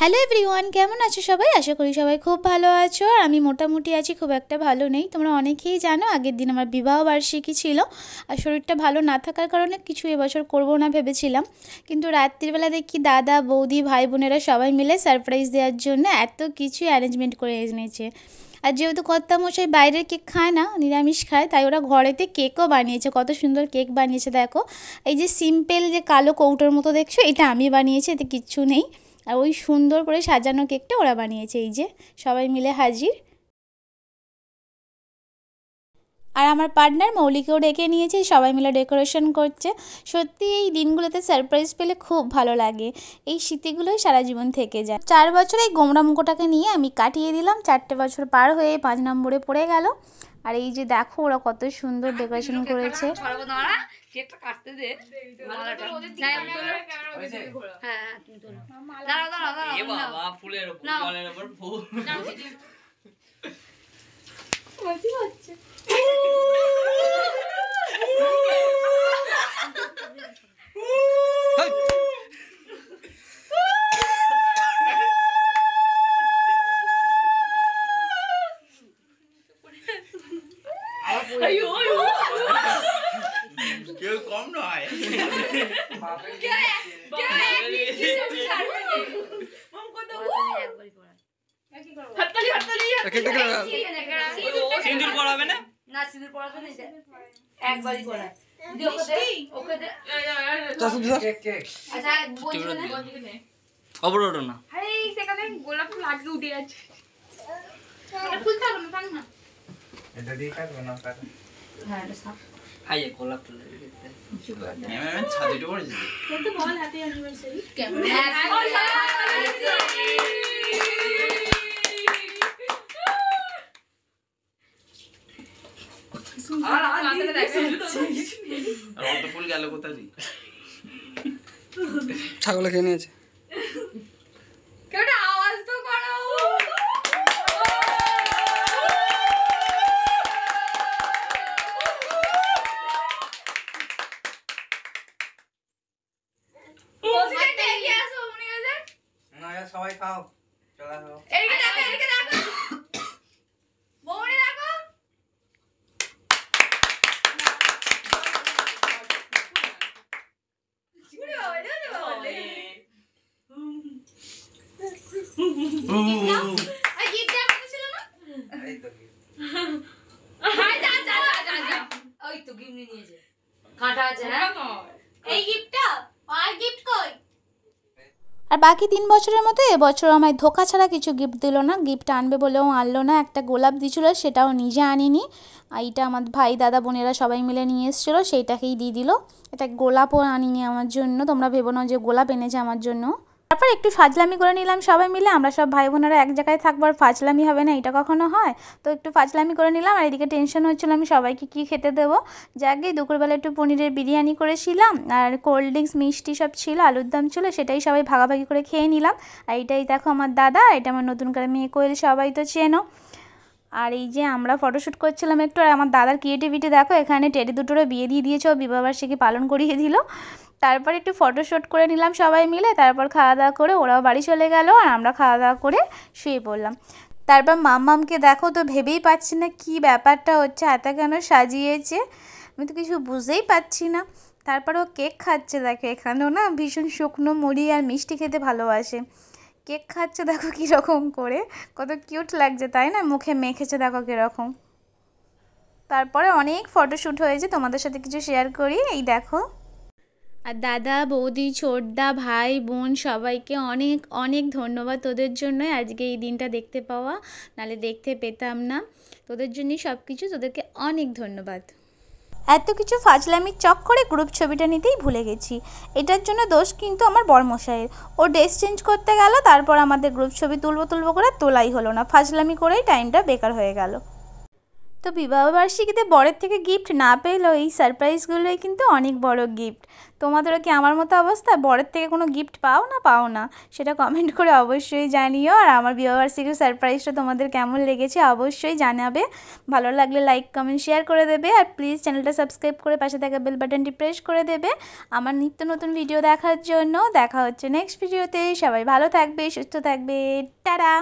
Hello everyone কেমন আছো সবাই? আশা করি সবাই খুব ভালো আছো। আর আমি মোটামুটি আছি, খুব একটা ভালো নেই। তোমরা অনেকেই জানো, আগের দিন আমার বিবাহ বার্ষিকী ছিল। আর শরীরটা ভালো না থাকার কারণে কিছু এবছর করব না ভেবেছিলাম। কিন্তু রাত্রিবেলা দেখি দাদা, বৌদি, ভাই, বোনেরা সবাই মিলে সারপ্রাইজ দেওয়ার জন্য এত কিছু অ্যারেঞ্জমেন্ট করে এনেছে। আর যেহেতু কর্তামশাই বাইরের কেক খায় না, নিরামিষ খায়, তাই ওরা ঘরেতে কেকও বানিয়েছে। কত সুন্দর কেক বানিয়েছে, দেখো। এই যে সিম্পল যে কালো কৌটোর মতো দেখছ, এটা আমি বানিয়েছি, এতে কিচ্ছু নেই। আর ওই সুন্দর করে সাজানো কেকটা ওরা বানিয়েছে, এই যে সবাই মিলে হাজির। আর আমার পার্টনার মৌলিকেও ডেকে নিয়েছে, সবাই মিলে ডেকোরেশন করছে। সত্যি এই দিনগুলোতে সারপ্রাইজ পেলে খুব ভালো লাগে। এই স্মৃতিগুলোই সারা জীবন থেকে যায়। চার বছর এই গোমরা মুখোটাকে নিয়ে আমি কাটিয়ে দিলাম, চারটে বছর পার হয়ে পাঁচ নম্বরে পড়ে গেল। আর এই যে দেখো ওরা কত সুন্দর ডেকোরেশন করেছে। কেকটা কাটতে দে মালাটা হ্যাঁ হ্যাঁ তুমি তোলো দাঁড়াও দাঁড়াও এ দাঁড়াও বাবা ফুলের উপর নাও। জলের উপর ফুল নাও। কেউ কম নয় একবারই করা। সিন্দুর পড়াবে না? না? সিঁদুর পড়াবে না। একবারই আরে সেখানে গোলাপ ফুল আজকে উঠে যাচ্ছে এটা ফুল থাকবে না? থাক না হ্যাঁ, এটা হাই গোলাপ ফুল ম্যাম ছাদে পড়েছি। কিন্তু বল হ্যাপি অ্যানিভার্সারি আর ফুল গেল কোথা দিয়ে? ছাগলে খেয়ে নিয়েছে কেউ একটা আওয়াজ তো করো বসে একটা এগিয়ে আসো মনে গেছে না সবাই খাও। চলা এদিকে দেখো এদিকে দেখো। দেখো। ওই তো গিমনি নিয়েছে। কাঁটা আছে হ্যাঁ এই গিফটটা আর গিফট কই আর বাকি তিন বছরের মতো এবছর আমায় ধোকা ছাড়া কিছু গিফট দিল না। গিফট আনবে বলেও আনলো না। একটা গোলাপ দিছিল, সেটাও নিজে আনিনি। এইটা আমার ভাই, দাদা, বোনেরা সবাই মিলে নিয়ে এসেছিল, সেইটাকেই দিয়ে দিল। এটা গোলাপও আনিনি আমার জন্য। তোমরা ভেবো না যে গোলাপ এনেছে আমার জন্য। তারপর একটু ফাজলামি করে নিলাম সবাই মিলে। আমরা সব ভাই বোনেরা এক জায়গায় থাকব, আর ফাজলামি হবে না, এটা কখনো হয়? তো একটু ফাজলামি করে নিলাম, আর এদিকে টেনশন হচ্ছিল আমি সবাইকে কী খেতে দেবো? যাকে দুপুরবেলা একটু পনিরের বিরিয়ানি করেছিলাম, আর কোল্ড ড্রিঙ্কস মিষ্টি সব ছিল, আলুর দাম ছিল, সেটাই সবাই ভাগাভাগি করে খেয়ে নিলাম। আর এটাই দেখো আমার দাদা এটা আমার নতুন করে মেয়ে কোয়েল, সবাই তো চেনো। আর এই যে আমরা ফটোশ্যুট করছিলাম একটু, আর আমার দাদার ক্রিয়েটিভিটি দেখো, এখানে টেডি দুটোরও বিয়ে দিয়ে দিয়েছে, ও বিবাহবার্ষিকী পালন করিয়ে দিল। তারপর একটু ফটোশ্যুট করে নিলাম সবাই মিলে, তারপর খাওয়া দাওয়া করে ওরাও বাড়ি চলে গেল, আর আমরা খাওয়া দাওয়া করে শুয়ে পড়লাম। তারপর মাম্মামকে দেখো তো ভেবেই পাচ্ছি না কি ব্যাপারটা হচ্ছে, এত কেন সাজিয়েছে, আমি তো কিছু বুঝতেই পাচ্ছি না। তারপর ও কেক খাচ্ছে, দেখো এখানেও না ভীষণ শুকনো মুড়ি আর মিষ্টি খেতে ভালোবাসে। কেক খাচ্ছে দেখো কীরকম করে। কত কিউট লাগছে, তাই না? মুখে মেখেছে দেখো কীরকম তারপরে অনেক ফটোশ্যুট হয়েছে, তোমাদের সাথে কিছু শেয়ার করি। এই দেখো। আর দাদা, বৌদি, ছোটদা, ভাই, বোন, সবাইকে অনেক অনেক ধন্যবাদ তোদের জন্য। আজকে এই দিনটা দেখতে পাওয়া নালে দেখতে পেতাম না। তোদের জন্যই সব কিছু তোদেরকে অনেক ধন্যবাদ। এত কিছু ফাজলামির চক করে গ্রুপ ছবিটা নিতেই ভুলে গেছি। এটার জন্য দোষ কিন্তু আমার বরমশাইয়ের। ও ড্রেস চেঞ্জ করতে গেল, তারপর আমাদের গ্রুপ ছবি তুলবো তুলবো করে তোলাই হলো না। ফাজলামি করেই টাইমটা বেকার হয়ে গেল। তো বিবাহবার্ষিকীতে বরের থেকে গিফট না পেলেও এই সারপ্রাইজগুলোই কিন্তু অনেক বড় গিফট তোমাদেরও কি আমার মতো অবস্থা? বরের থেকে কোনো গিফট পাও না? পাও না। সেটা কমেন্ট করে অবশ্যই জানিও। আর আমার বিবাহবার্ষিকীর সারপ্রাইজটা তোমাদের কেমন লেগেছে অবশ্যই জানাবে। ভালো লাগলে লাইক কমেন্ট শেয়ার করে দেবে। আর প্লিজ চ্যানেলটা সাবস্ক্রাইব করে পাশে থাকা বেল বাটনটি প্রেস করে দেবে। আমার নিত্য নতুন ভিডিও দেখার জন্য দেখা হচ্ছে নেক্সট ভিডিওতে সবাই ভালো থাকবে, সুস্থ থাকবে। টাটা!